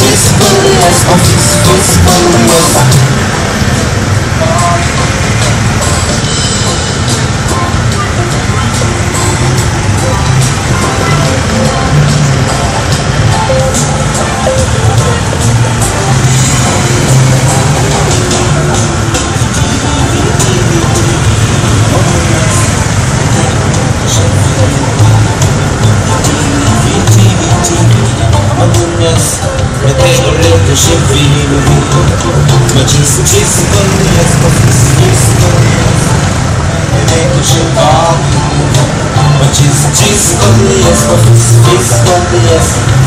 office, police office. nie żywimy Macisty jest postysnistą Największy pan Macisty jest postysnistą jest